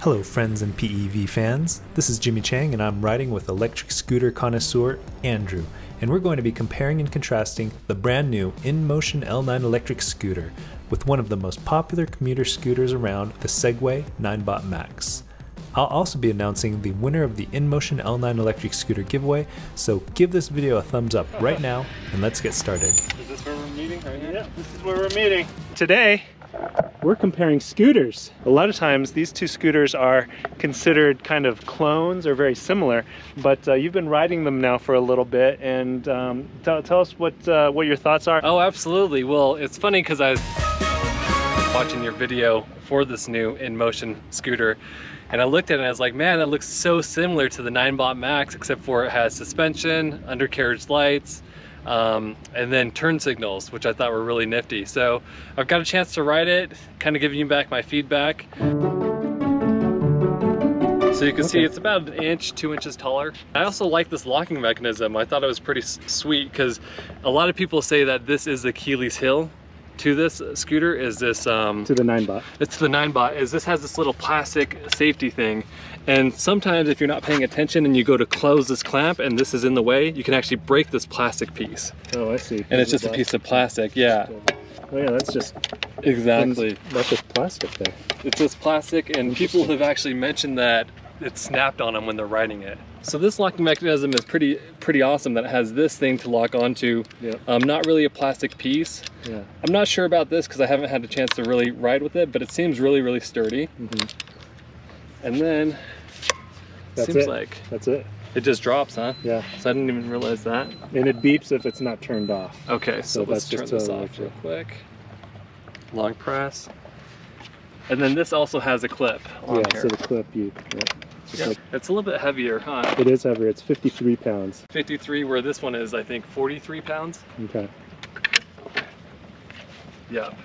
Hello, friends and PEV fans. This is Jimmy Chang, and I'm riding with electric scooter connoisseur Andrew. And we're going to be comparing and contrasting the brand new InMotion L9 electric scooter with one of the most popular commuter scooters around, the Segway Ninebot Max. I'll also be announcing the winner of the InMotion L9 electric scooter giveaway, so give this video a thumbs up right now and let's get started. Is this where we're meeting right? Yeah, this is where we're meeting. Today, we're comparing scooters. A lot of times these two scooters are considered kind of clones or very similar, but uh, you've been riding them now for a little bit and um, tell, tell us what, uh, what your thoughts are. Oh, absolutely. Well, it's funny because I was watching your video for this new InMotion scooter and I looked at it and I was like, man, that looks so similar to the Ninebot Max except for it has suspension, undercarriage lights, um, and then turn signals, which I thought were really nifty. So I've got a chance to ride it, kind of giving you back my feedback. So you can okay. see it's about an inch, two inches taller. I also like this locking mechanism. I thought it was pretty sweet because a lot of people say that this is the Achilles heel to this scooter is this um to the Ninebot it's the Ninebot is this has this little plastic safety thing and sometimes if you're not paying attention and you go to close this clamp and this is in the way you can actually break this plastic piece oh i see and it's just a piece of plastic yeah oh yeah that's just exactly that's just plastic there it's just plastic and people have actually mentioned that it snapped on them when they're riding it so this locking mechanism is pretty pretty awesome that it has this thing to lock onto. Yeah. Um, not really a plastic piece. Yeah. I'm not sure about this because I haven't had a chance to really ride with it, but it seems really, really sturdy. Mm -hmm. And then That's seems it. like That's it. It just drops, huh? Yeah. So I didn't even realize that. And it beeps if it's not turned off. Okay, so, so let's turn this off real quick. Long press. And then this also has a clip yeah, here. so the clip you yeah. Yeah. Like, it's a little bit heavier, huh? It is heavier. It's 53 pounds. 53, where this one is, I think, 43 pounds. Okay. Yep.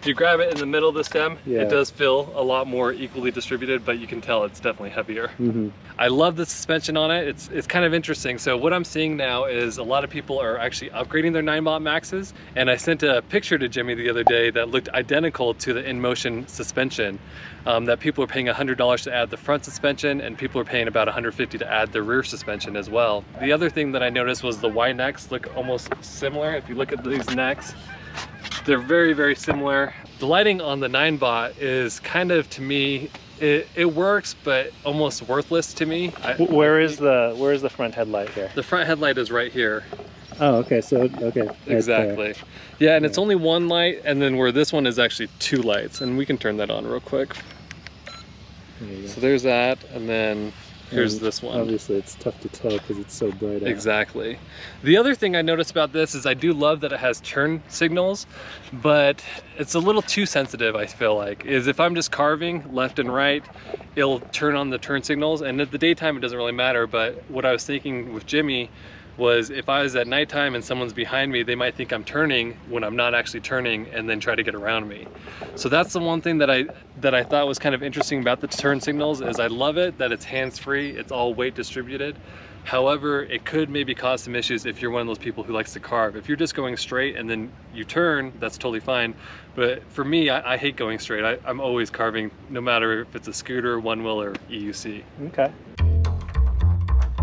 If you grab it in the middle of the stem, yeah. it does feel a lot more equally distributed, but you can tell it's definitely heavier. Mm -hmm. I love the suspension on it. It's, it's kind of interesting. So what I'm seeing now is a lot of people are actually upgrading their Ninebot Maxes. And I sent a picture to Jimmy the other day that looked identical to the InMotion suspension. Um, that people are paying $100 to add the front suspension and people are paying about 150 to add the rear suspension as well. The other thing that I noticed was the Y necks look almost similar. If you look at these necks, they're very, very similar. The lighting on the Ninebot is kind of, to me, it, it works, but almost worthless to me. I, where is the where is the front headlight here? The front headlight is right here. Oh, okay. So okay. Exactly. Yeah, and yeah. it's only one light, and then where this one is actually two lights, and we can turn that on real quick. There so there's that, and then Here's and this one. Obviously it's tough to tell because it's so bright out. Exactly. The other thing I noticed about this is I do love that it has turn signals, but it's a little too sensitive, I feel like. Is if I'm just carving left and right, it'll turn on the turn signals, and at the daytime it doesn't really matter, but what I was thinking with Jimmy was if I was at nighttime and someone's behind me, they might think I'm turning when I'm not actually turning and then try to get around me. So that's the one thing that I that I thought was kind of interesting about the turn signals is I love it that it's hands-free, it's all weight distributed. However, it could maybe cause some issues if you're one of those people who likes to carve. If you're just going straight and then you turn, that's totally fine. But for me, I, I hate going straight. I, I'm always carving, no matter if it's a scooter, one wheel, or EUC. Okay.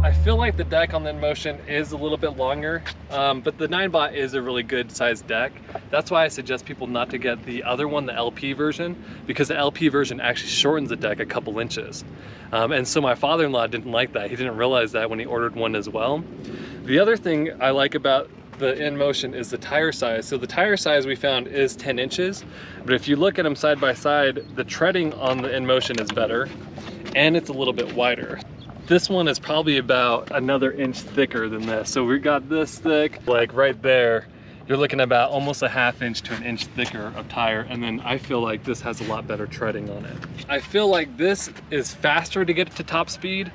I feel like the deck on the InMotion is a little bit longer, um, but the Ninebot is a really good sized deck. That's why I suggest people not to get the other one, the LP version, because the LP version actually shortens the deck a couple inches. Um, and so my father-in-law didn't like that. He didn't realize that when he ordered one as well. The other thing I like about the InMotion is the tire size. So the tire size we found is 10 inches, but if you look at them side by side, the treading on the InMotion is better and it's a little bit wider. This one is probably about another inch thicker than this. So we got this thick, like right there, you're looking about almost a half inch to an inch thicker of tire. And then I feel like this has a lot better treading on it. I feel like this is faster to get to top speed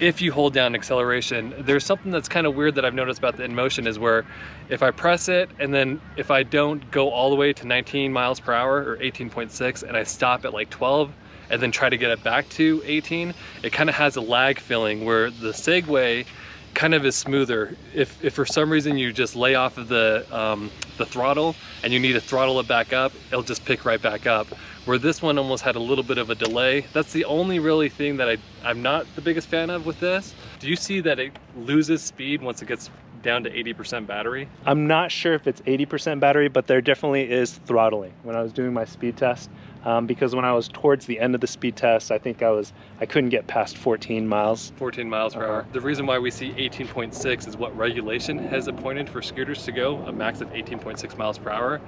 if you hold down acceleration. There's something that's kind of weird that I've noticed about the InMotion is where if I press it and then if I don't go all the way to 19 miles per hour or 18.6 and I stop at like 12, and then try to get it back to 18, it kind of has a lag feeling where the Segway kind of is smoother. If, if for some reason you just lay off of the, um, the throttle and you need to throttle it back up, it'll just pick right back up. Where this one almost had a little bit of a delay. That's the only really thing that I, I'm not the biggest fan of with this. Do you see that it loses speed once it gets down to 80% battery? I'm not sure if it's 80% battery, but there definitely is throttling. When I was doing my speed test, um, because when I was towards the end of the speed test, I think I was I couldn't get past 14 miles. 14 miles per uh -huh. hour. The reason why we see 18.6 is what regulation has appointed for scooters to go, a max of 18.6 miles per hour.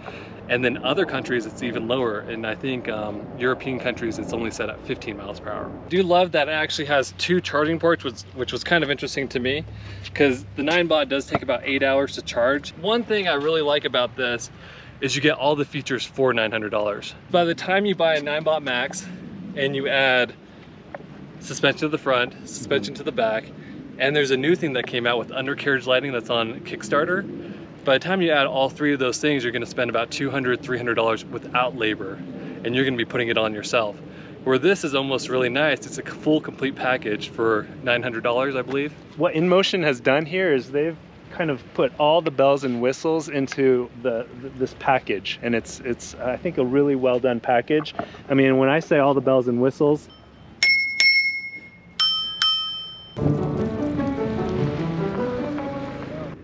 And then other countries, it's even lower. And I think um, European countries, it's only set at 15 miles per hour. I do love that it actually has two charging ports, which, which was kind of interesting to me because the Ninebot does take about eight hours to charge. One thing I really like about this is you get all the features for $900. By the time you buy a Ninebot Max and you add suspension to the front, suspension to the back, and there's a new thing that came out with undercarriage lighting that's on Kickstarter. By the time you add all three of those things, you're gonna spend about $200, $300 without labor, and you're gonna be putting it on yourself. Where this is almost really nice, it's a full complete package for $900, I believe. What InMotion has done here is they've kind of put all the bells and whistles into the, this package. And it's it's I think a really well done package. I mean when I say all the bells and whistles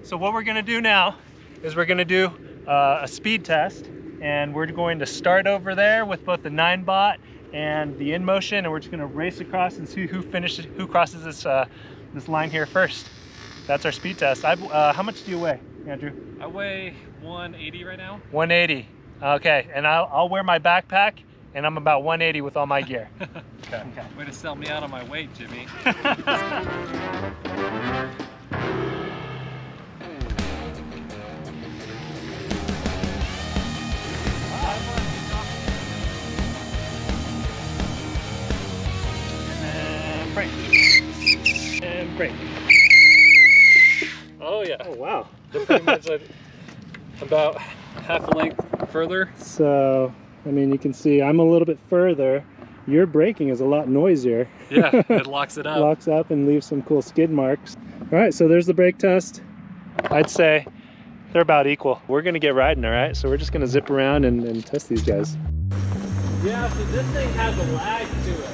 so what we're gonna do now is we're gonna do uh, a speed test. And we're going to start over there with both the Ninebot and the InMotion and we're just gonna race across and see who finishes who crosses this uh, this line here first that's our speed test. Uh, how much do you weigh, Andrew? I weigh 180 right now. 180. Okay, and I'll, I'll wear my backpack, and I'm about 180 with all my gear. okay. okay. Way to sell me out on my weight, Jimmy. and brake. And brake. Oh yeah. Oh wow. They're pretty much like about half a length further. So, I mean, you can see I'm a little bit further. Your braking is a lot noisier. Yeah, it locks it up. locks up and leaves some cool skid marks. All right, so there's the brake test. I'd say they're about equal. We're gonna get riding, all right? So we're just gonna zip around and, and test these guys. Yeah, so this thing has a lag to it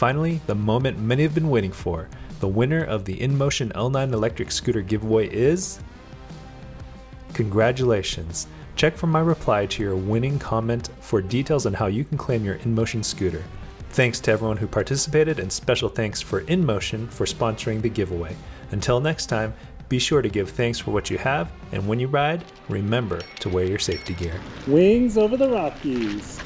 finally, the moment many have been waiting for. The winner of the InMotion L9 electric scooter giveaway is... Congratulations! Check for my reply to your winning comment for details on how you can claim your InMotion scooter. Thanks to everyone who participated and special thanks for InMotion for sponsoring the giveaway. Until next time, be sure to give thanks for what you have, and when you ride, remember to wear your safety gear. Wings over the Rockies.